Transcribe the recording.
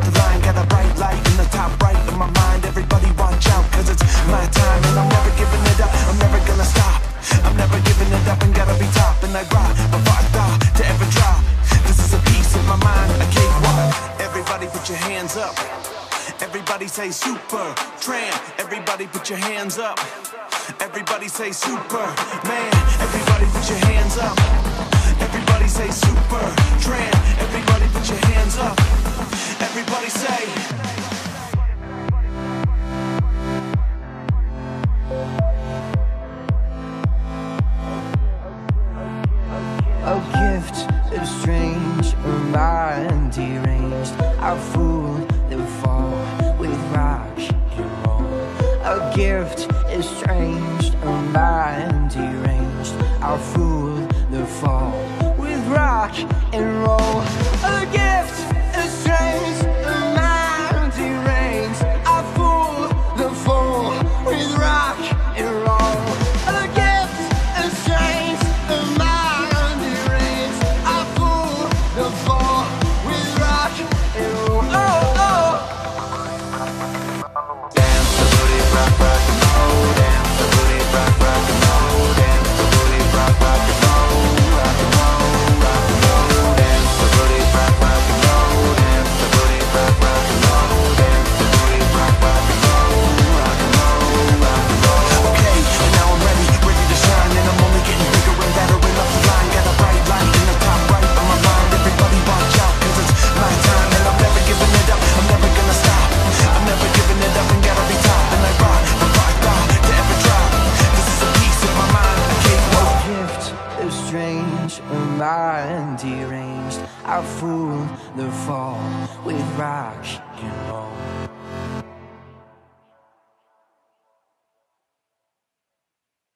got a bright light in the top right of my mind. Everybody watch out, cause it's my time and I'm never giving it up. I'm never gonna stop. I'm never giving it up and gotta be top. And I rock before I thought to ever drop. This is a piece of my mind, a cakewalk. Everybody put your hands up. Everybody say super tramp. Everybody put your hands up. Everybody say super man. Everybody put your hands up. Everybody say super tramp. Everybody put your hands up. Deranged. A fool that fall with rock and roll. A gift is strange, a mind deranged. A fool that fall Okay, deranged. I fool the fall with rock and roll.